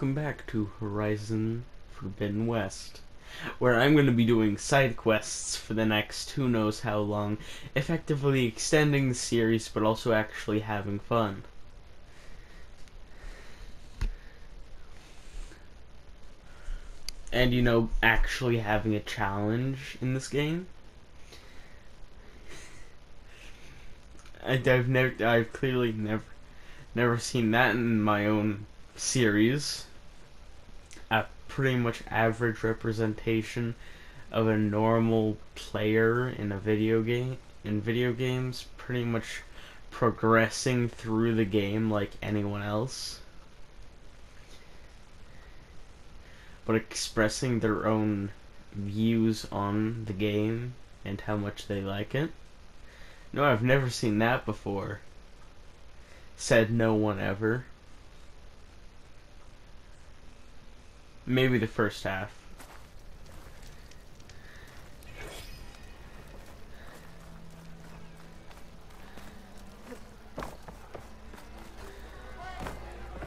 welcome back to Horizon Forbidden West, where I'm going to be doing side quests for the next who knows how long, effectively extending the series but also actually having fun. And you know, actually having a challenge in this game. I've never, I've clearly never, never seen that in my own series. Pretty much average representation of a normal player in a video game in video games, pretty much progressing through the game like anyone else. But expressing their own views on the game and how much they like it. No, I've never seen that before. Said no one ever. Maybe the first half.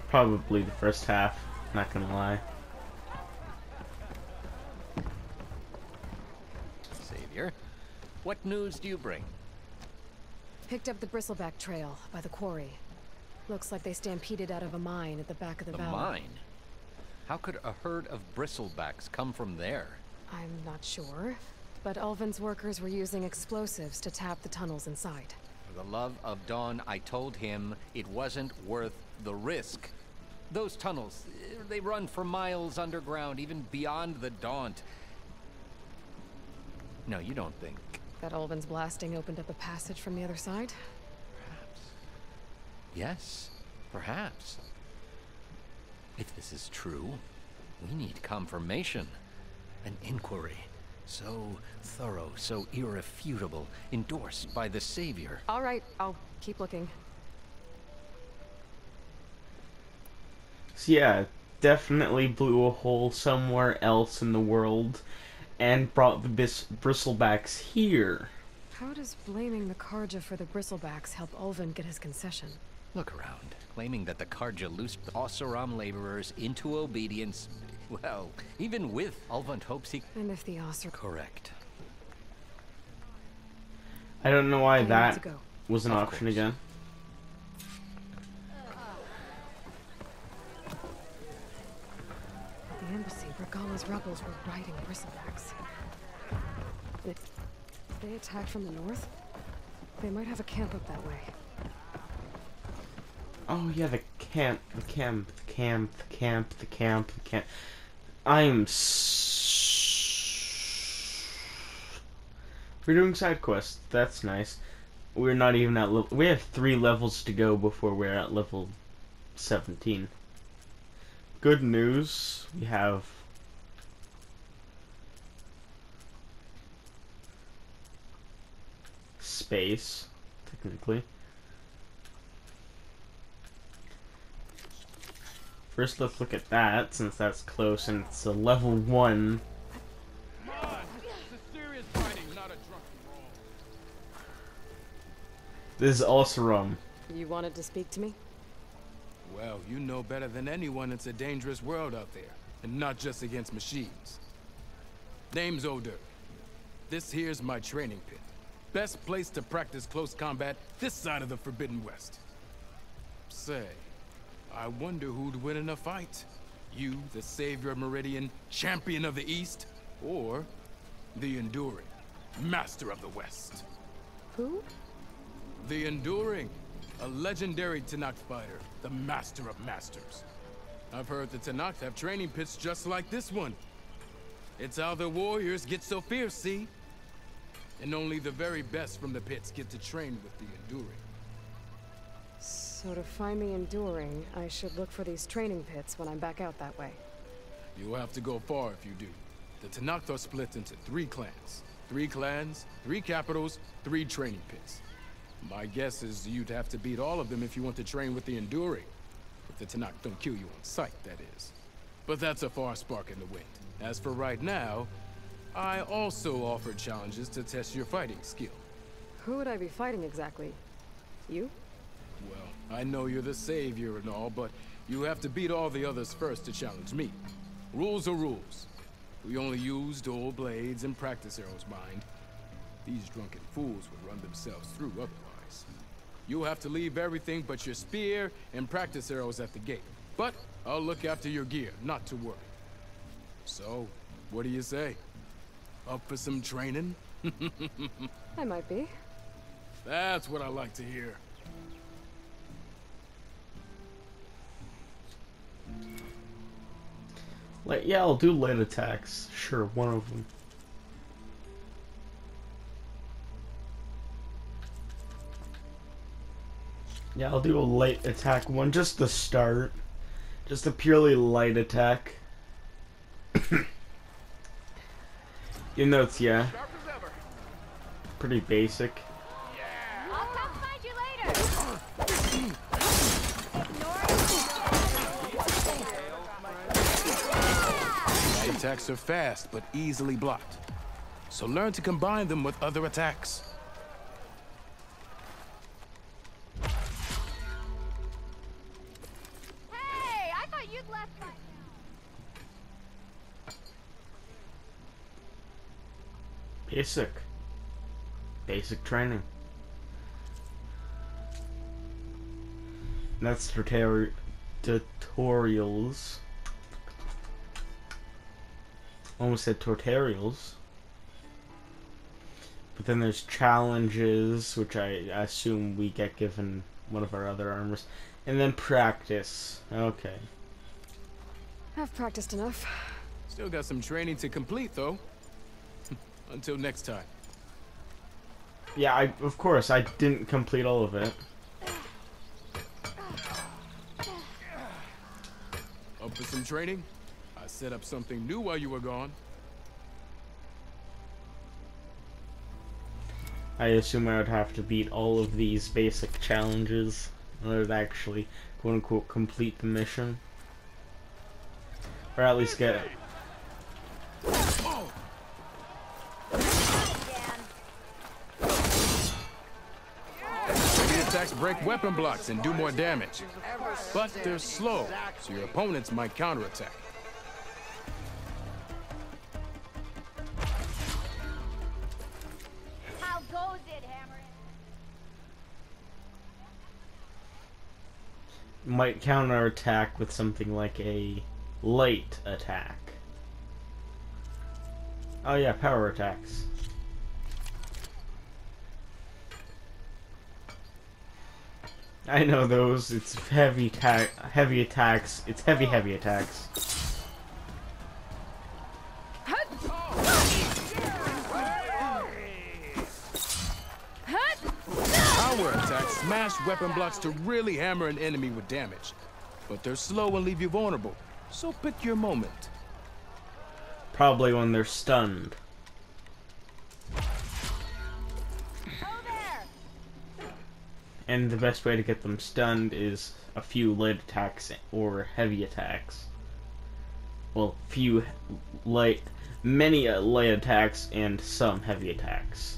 Probably the first half, not gonna lie. Savior, what news do you bring? Picked up the bristleback trail by the quarry. Looks like they stampeded out of a mine at the back of the, The valley. mine? How could a herd of bristlebacks come from there? I'm not sure, but Ulvund's workers were using explosives to tap the tunnels inside. For the love of Dawn, I told him it wasn't worth the risk. Those tunnels, they run for miles underground, even beyond the Daunt. No, you don't think. That Ulvund's blasting opened up a passage from the other side? Perhaps. Yes, perhaps. If this is true, we need confirmation. An inquiry. So thorough, so irrefutable, endorsed by the Savior. All right, I'll keep looking. So yeah, definitely blew a hole somewhere else in the world and brought the bis- bristlebacks here. How does blaming the Carja for the bristlebacks help Ulvund get his concession? Look around, claiming that the Carja loosed the Oseram laborers into obedience. Well, even with Ulvund hopes he... And if the Osir... Correct. I don't know why I that was an Of option course. again. The embassy, Regalla's rebels were riding bristlebacks. They, they attacked from the north? They might have a camp up that way. Oh yeah, the camp, the camp, the camp, the camp, the camp, the camp. I'm. S- We're doing side quests. That's nice. We're not even at level. We have three levels to go before we're at level seventeen. Good news. We have. Space, technically. First, let's look at that, since that's close and it's a level 1. This is serious fighting, not a drunken brawl. This is also rum. You wanted to speak to me? Well, you know better than anyone it's a dangerous world out there, and not just against machines. Name's Odur. This here's my training pit. Best place to practice close combat this side of the Forbidden West. Say, I wonder who'd win in a fight. You, the savior of Meridian, champion of the East, or the Enduring, master of the West. Who? The Enduring, a legendary Tenakth fighter, the master of masters. I've heard the Tenakth have training pits just like this one. It's how the warriors get so fierce, see? And only the very best from the pits get to train with the Enduring. So to find the Enduring, I should look for these training pits when I'm back out that way. You'll have to go far if you do. The Tenakth are split into three clans. Three clans, three capitals, three training pits. My guess is you'd have to beat all of them if you want to train with the Enduring. If the Tenakth don't kill you on sight, that is. But that's a far spark in the wind. As for right now, I also offer challenges to test your fighting skill. Who would I be fighting exactly? You? Well, I know you're the savior and all, but You have to beat all the others first to challenge me. Rules are rules. We only use dual blades and practice arrows, mind. These drunken fools would run themselves through otherwise. You'll have to leave everything but your spear and practice arrows at the gate. But I'll look after your gear, not to worry. So, what do you say? Up for some training? I might be. That's what I like to hear. Like, yeah, I'll do light attacks. Sure, one of them. Yeah, I'll do a light attack one, just to start. Just a purely light attack. Even though it's, yeah, pretty basic. I'll come find you later. My attacks are fast, but easily blocked. So learn to combine them with other attacks. Hey, I thought you'd left by now. Basic. Basic training. That's tutor tutorials. Almost said tutorials. But then there's challenges, which I assume we get given one of our other armors. And then practice. Okay. I've practiced enough. Still got some training to complete, though. Until next time. Yeah, I of course I didn't complete all of it. Up for some training? Set up something new while you were gone. I assume I would have to beat all of these basic challenges in order to actually, quote unquote, complete the mission. Or at least get it. Attacks break weapon blocks and do more damage. But they're slow, so your opponents might counterattack. Might counterattack with something like a light attack. Oh yeah, power attacks. I know those. It's heavy ta- heavy attacks. It's heavy heavy attacks. Smash weapon blocks to really hammer an enemy with damage. But they're slow and leave you vulnerable. So pick your moment. Probably when they're stunned. And the best way to get them stunned is a few light attacks or heavy attacks. Well, few light, many uh, light attacks and some heavy attacks.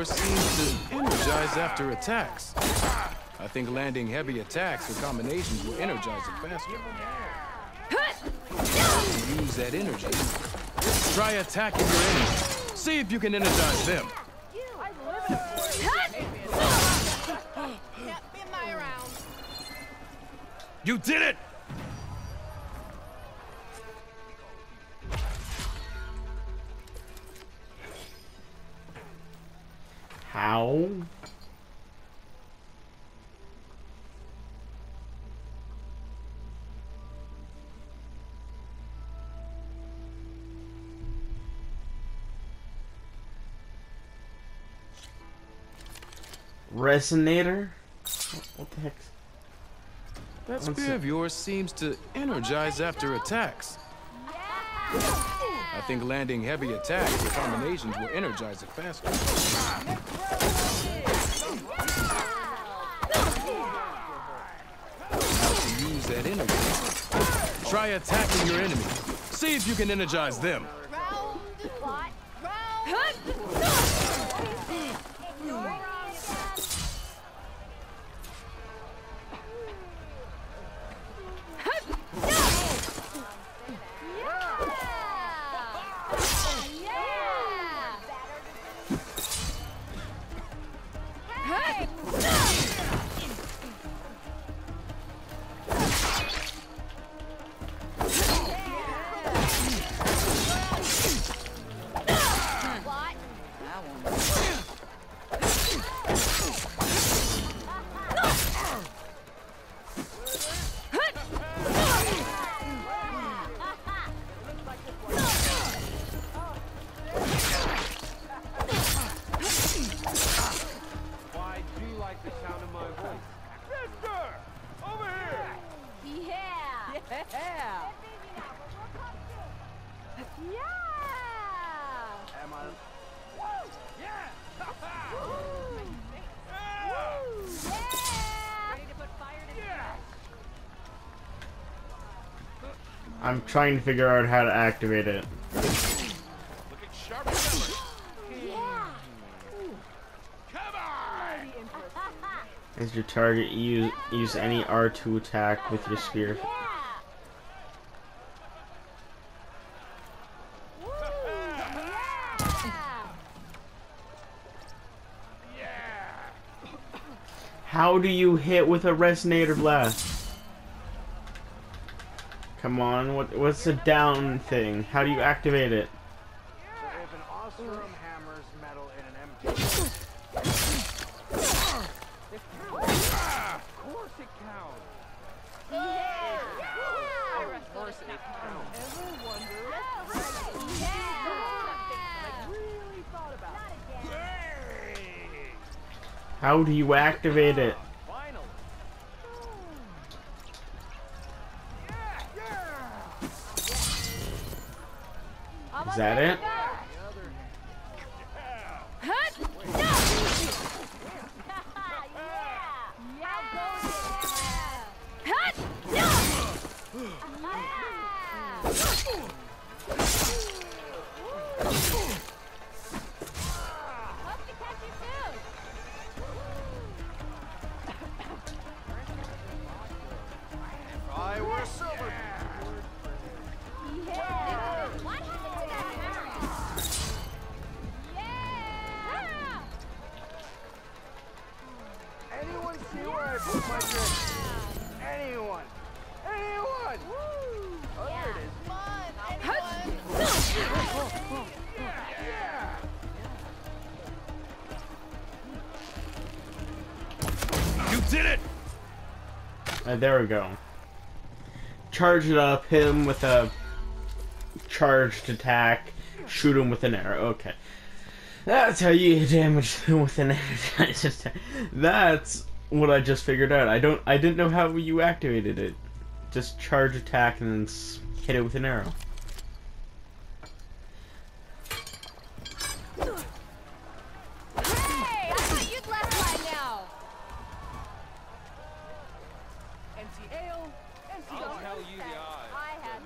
Yay! spear of yours seems to energize after attacks. I think landing heavy attacks or combinations will energize it faster. Use that energy. Try attacking your enemy. See if you can energize them. You did it! How? Resonator? What the heck? That spear of yours seems to energize after attacks. I think landing heavy attacks or combinations will energize it faster. get energy. Try attacking your enemy. See if you can energize them. Round. I'm trying to figure out how to activate it. As ever. Yeah. Come on! As your target, use use any R2 attack with your spear. Yeah. How do you hit with a resonator blast? Come on, what what's the down thing? How do you activate it? If an Oseram hammers metal Uh, there we go. Charge it up, hit him with a charged attack, shoot him with an arrow. Okay. That's how you damage them with an attack. That's what I just figured out. I don't I didn't know how you activated it. Just charge attack and then hit it with an arrow. Hey, I thought you'd left by now. I'll tell you the odds. I have.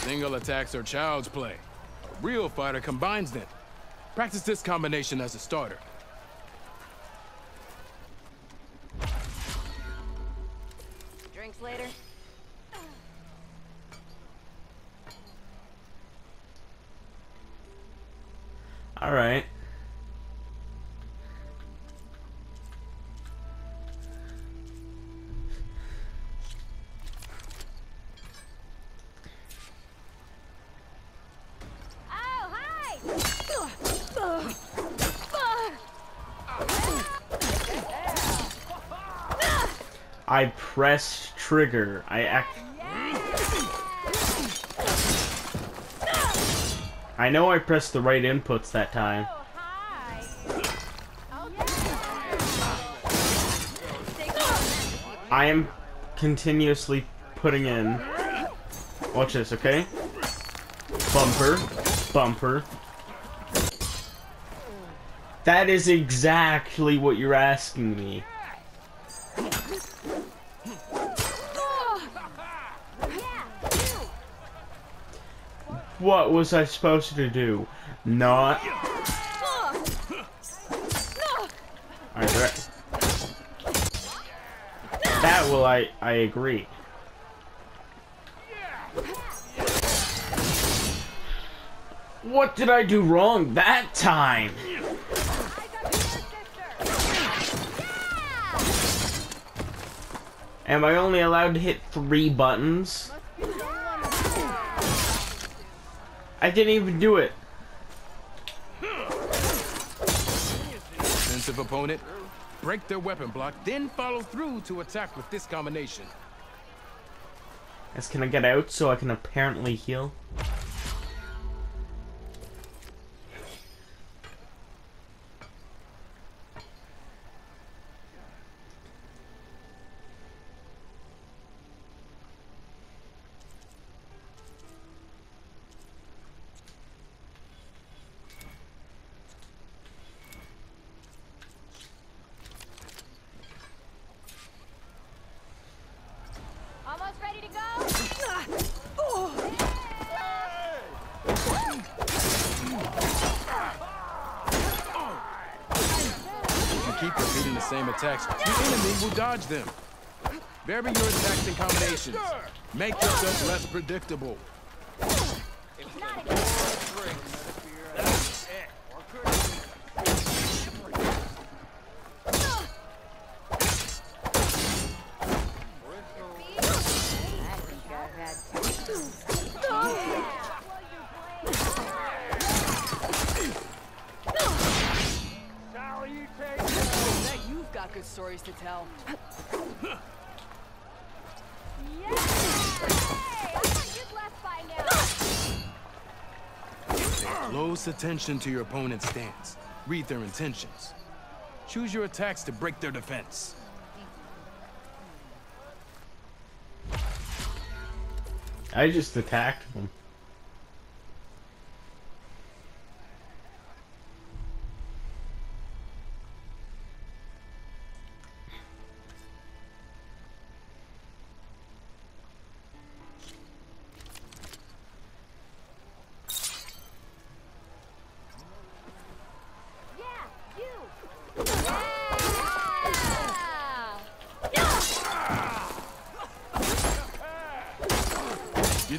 Single attacks are child's play. A real fighter combines them. Practice this combination as a starter. Drinks later. Alright. Oh, I pressed trigger. I act I know I pressed the right inputs that time. I am continuously putting in. Watch this, okay? Bumper, bumper. That is exactly what you're asking me. What was I supposed to do? Not. Alright, that. That will I I agree. What did I do wrong that time? Am I only allowed to hit three buttons? I didn't even do it. Defensive opponent, break their weapon block, then follow through to attack with this combination. Yes, can I get out so I can apparently heal? Keep repeating the same attacks, your enemy will dodge them. Vary your attacks and combinations. Make yourself less predictable. Good stories to tell. Pay close attention to your opponent's stance. Read their intentions. Choose your attacks to break their defense. I just attacked them.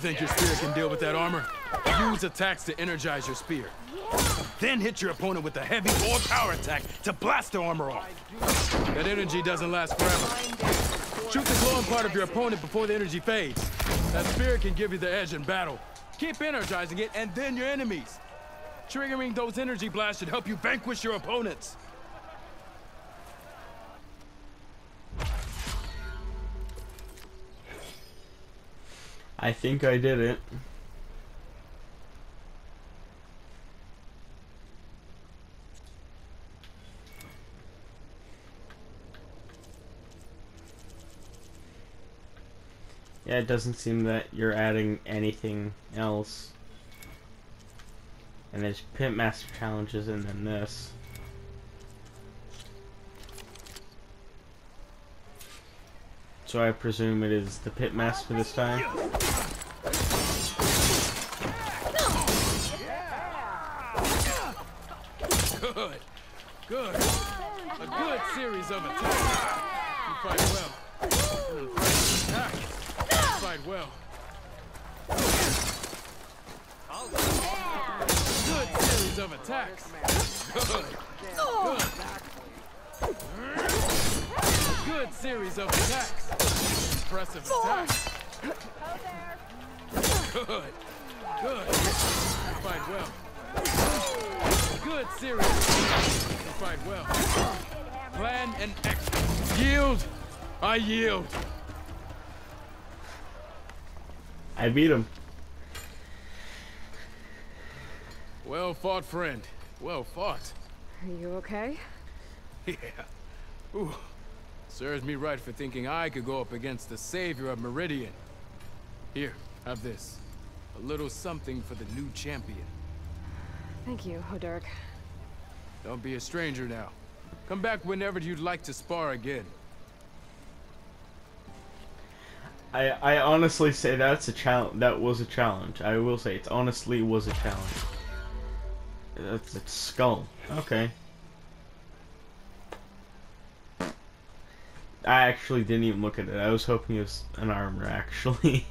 Think your spear can deal with that armor? Use attacks to energize your spear. Then hit your opponent with a heavy or power attack to blast their armor off. That energy doesn't last forever. Shoot the glowing part of your opponent before the energy fades. That spear can give you the edge in battle. Keep energizing it and then your enemies. Triggering those energy blasts should help you vanquish your opponents. I think I did it. Yeah, it doesn't seem that you're adding anything else. And there's Pit Master challenges and then this. So I presume it is the Pit Master this time. Good. Good. A good series of attacks. You fight well. Attack. You fight well. Good series of attacks. Good. Good. Oh. Good series of attacks. Impressive attacks. Good. Good. You fight well. Good series. You fight well. Plan and act. Yield. I yield. I beat him. Well fought, friend. Well fought. Are you okay? Yeah. Ooh. Serves me right for thinking I could go up against the savior of Meridian. Here, have this. A little something for the new champion. Thank you, Hodurk. Don't be a stranger now. Come back whenever you'd like to spar again. I I honestly say that's a challenge. That was a challenge. I will say it honestly was a challenge. That's its skull. Okay. I actually didn't even look at it. I was hoping it was an armor. Actually,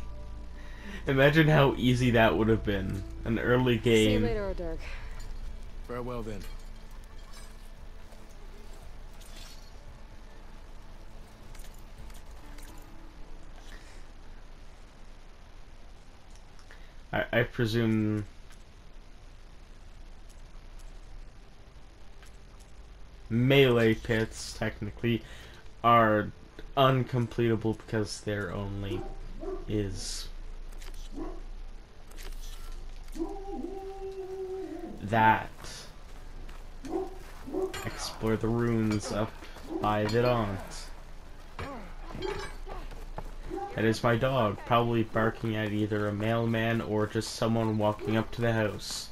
imagine how easy that would have been. An early See you game. later, Dirk. Farewell then. I, I presume melee pits technically are uncompletable because there only is that explore the ruins up by Vidant. That is my dog, probably barking at either a mailman or just someone walking up to the house.